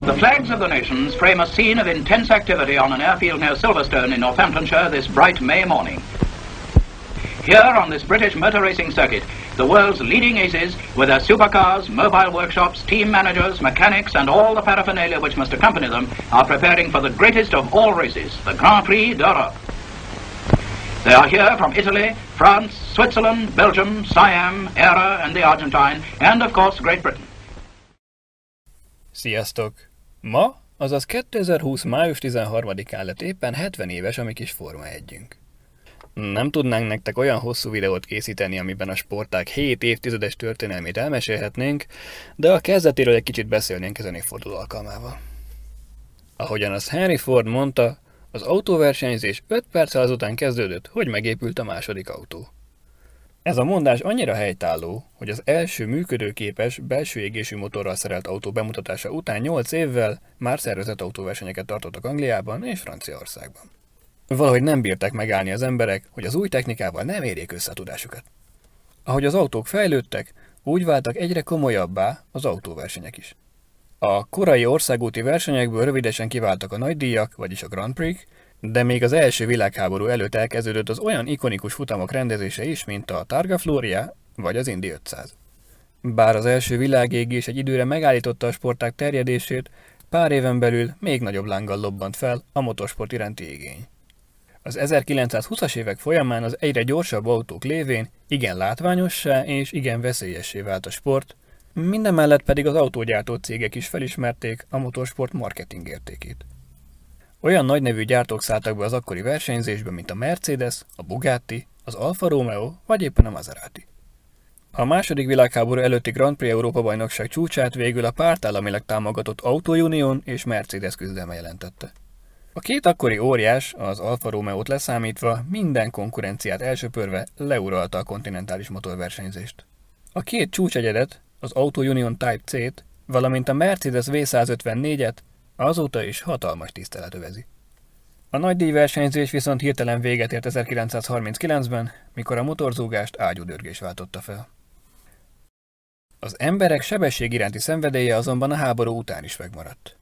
The flags of the nations frame a scene of intense activity on an airfield near Silverstone in Northamptonshire this bright May morning. Here on this British motor racing circuit, the world's leading aces, with their supercars, mobile workshops, team managers, mechanics, and all the paraphernalia which must accompany them, are preparing for the greatest of all races, the Grand Prix d'Europe. They are here from Italy, France, Switzerland, Belgium, Siam, Era, and the Argentine, and of course Great Britain. Sziasztok! Ma, azaz 2020. május 13-án lett éppen 70 éves a mi kis Forma 1 Nem tudnánk nektek olyan hosszú videót készíteni, amiben a sporták 7 évtizedes történelmét elmesélhetnénk, de a kezdetéről egy kicsit beszélnénk ezen évforduló alkalmával. Ahogyan az Henry Ford mondta, az autóversenyzés 5 perccel azután kezdődött, hogy megépült a második autó. Ez a mondás annyira helytálló, hogy az első működőképes, belső égésű motorral szerelt autó bemutatása után 8 évvel már szervezett autóversenyeket tartottak Angliában és Franciaországban. Valahogy nem bírták megállni az emberek, hogy az új technikával nem érjék össze a tudásukat. Ahogy az autók fejlődtek, úgy váltak egyre komolyabbá az autóversenyek is. A korai országúti versenyekből rövidesen kiváltak a nagydíjak, vagyis a Grand Prix, de még az első világháború előtt elkezdődött az olyan ikonikus futamok rendezése is, mint a Targa Floria vagy az Indy 500. Bár az első világégés egy időre megállította a sporták terjedését, pár éven belül még nagyobb lánggal lobbant fel a motorsport iránti igény. Az 1920-as évek folyamán az egyre gyorsabb autók lévén igen látványossá és igen veszélyessé vált a sport, mindemellett pedig az autógyártó cégek is felismerték a motorsport marketing értékét. Olyan nagy nevű gyártók szálltak be az akkori versenyzésbe, mint a Mercedes, a Bugatti, az Alfa Romeo vagy éppen a Maserati. A második világháború előtti Grand Prix Európa bajnokság csúcsát végül a pártállamileg támogatott Auto Union és Mercedes küzdelme jelentette. A két akkori óriás, az Alfa Romeo-t leszámítva, minden konkurenciát elsöpörve leuralta a kontinentális motorversenyzést. A két csúcsegyedet, az Auto Union Type C-t, valamint a Mercedes V154-et Azóta is hatalmas tisztelet övezi. A nagy díjversenyzés viszont hirtelen véget ért 1939-ben, mikor a motorzúgást ágyúdörgés váltotta fel. Az emberek sebesség iránti szenvedélye azonban a háború után is megmaradt.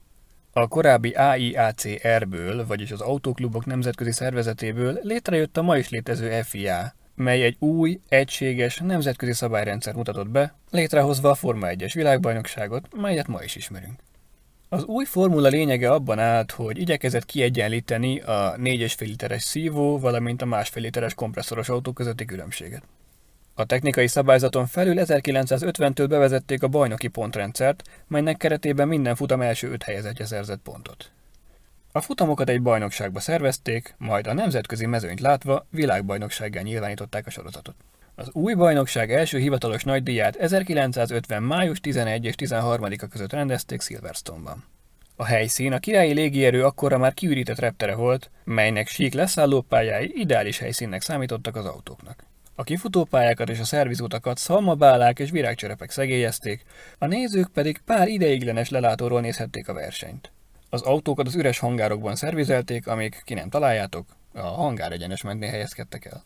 A korábbi AIACR-ből, vagyis az Autóklubok Nemzetközi Szervezetéből létrejött a ma is létező FIA, mely egy új, egységes nemzetközi szabályrendszer mutatott be, létrehozva a Forma 1-es világbajnokságot, melyet ma is ismerünk. Az új formula lényege abban állt, hogy igyekezett kiegyenlíteni a 4,5 literes szívó, valamint a másfél literes kompresszoros autó közötti különbséget. A technikai szabályzaton felül 1950-től bevezették a bajnoki pontrendszert, melynek keretében minden futam első öt helyezettje szerzett pontot. A futamokat egy bajnokságba szervezték, majd a nemzetközi mezőnyt látva világbajnoksággá nyilvánították a sorozatot. Az új bajnokság első hivatalos nagydíját 1950. május 11 és 13-a között rendezték Silverstone-ban. A helyszín a királyi légierő akkora már kiürített reptere volt, melynek sík leszállópályái ideális helyszínnek számítottak az autóknak. A kifutópályákat és a szervizutakat szalmabálák és virágcserepek szegélyezték, a nézők pedig pár ideiglenes lelátóról nézhették a versenyt. Az autókat az üres hangárokban szervizelték, amik, ki nem találjátok, a hangár egyenes mentén helyezkedtek el.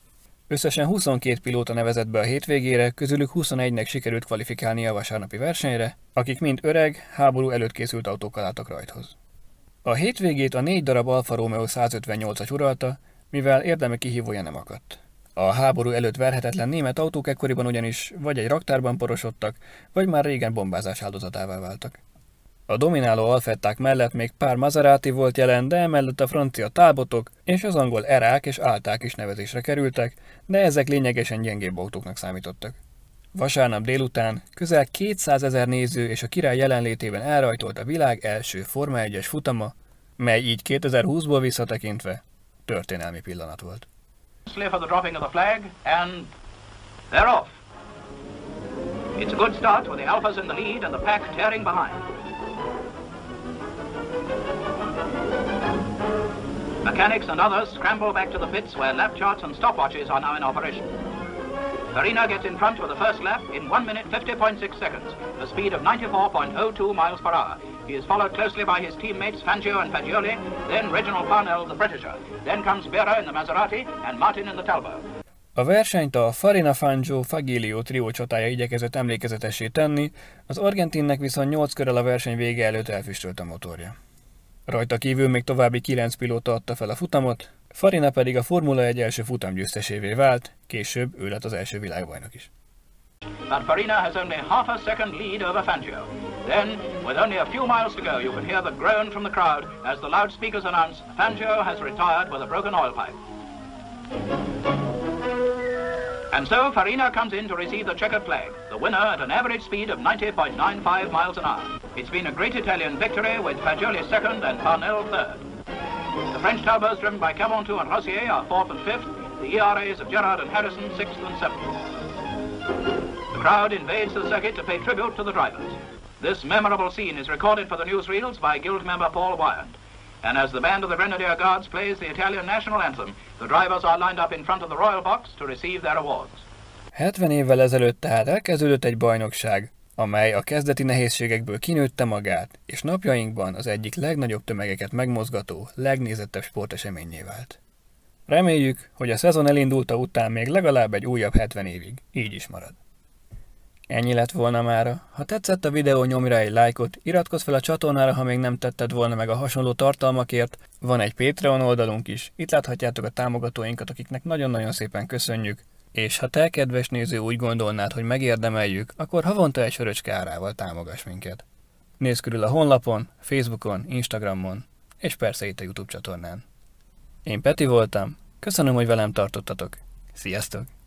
Összesen 22 pilóta nevezett be a hétvégére, közülük 21-nek sikerült kvalifikálni a vasárnapi versenyre, akik mind öreg, háború előtt készült autókkal álltak rajthoz. A hétvégét a négy darab Alfa Romeo 158-as uralta, mivel érdemi kihívója nem akadt. A háború előtt verhetetlen német autók ekkoriban ugyanis vagy egy raktárban porosodtak, vagy már régen bombázás áldozatává váltak. A domináló alfetták mellett még pár Maserati volt jelen, de emellett a francia tábotok és az angol erák és álták is nevezésre kerültek, de ezek lényegesen gyengébb autóknak számítottak. Vasárnap délután közel 200 ezer néző és a király jelenlétében elrajtolt a világ első Forma 1-es futama, mely így 2020-ból visszatekintve történelmi pillanat volt. It's a good start with the Alphas in the lead and the pack tearing behind. Mechanics and others scramble back to the pits where lap charts and stopwatches are now in operation. Farina gets in front with the first lap in 1 minute 50.6 seconds, a speed of 94.02 miles per hour. He is followed closely by his teammates Fangio and Fagioli, then Reginald Parnell, the Britisher. Then comes Bera in the Maserati and Martin in the Talbot. A versenyt a Farina Fangio Fagilio trió csatája igyekezett emlékezetessé tenni, az argentinnek viszont 8 körrel a verseny vége előtt elfüstölt a motorja. Rajta kívül még további 9 pilóta adta fel a futamot, Farina pedig a Formula 1 első futamgyőztesévé vált, később ő lett az első világbajnok is. But Farina has only half a second lead over Fangio. Then, with only a few miles to go, you can hear the groan from the crowd as the loudspeakers announce Fangio has retired with a broken oil pipe. And so Farina comes in to receive the checkered flag, the winner at an average speed of 90.95 miles an hour. It's been a great Italian victory with Fagioli second and Parnell third. The French turbos driven by Caventou and Rossier are fourth and fifth, the ERAs of Gerard and Harrison sixth and seventh. The crowd invades the circuit to pay tribute to the drivers. This memorable scene is recorded for the newsreels by Guild member Paul Wyand. And as the band of the Grenadier Guards plays the Italian national anthem, the drivers are lined up in front of the royal box to receive their awards. 70 évvel ezelőtt tehát elkezdődött egy bajnokság, amely a kezdeti nehézségekből kinőtte magát, és napjainkban az egyik legnagyobb tömegeket megmozgató, legnézettebb sporteseményé vált. Reméljük, hogy a szezon elindulta után még legalább egy újabb 70 évig így is marad. Ennyi lett volna mára. Ha tetszett a videó, nyomj rá egy lájkot, iratkozz fel a csatornára, ha még nem tetted volna meg a hasonló tartalmakért. Van egy Patreon oldalunk is, itt láthatjátok a támogatóinkat, akiknek nagyon-nagyon szépen köszönjük. És ha te, kedves néző, úgy gondolnád, hogy megérdemeljük, akkor havonta egy söröcske árával támogass minket. Nézz körül a honlapon, Facebookon, Instagramon, és persze itt a YouTube csatornán. Én Peti voltam, köszönöm, hogy velem tartottatok. Sziasztok!